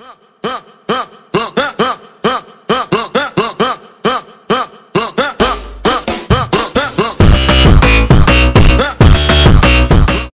Huh, huh.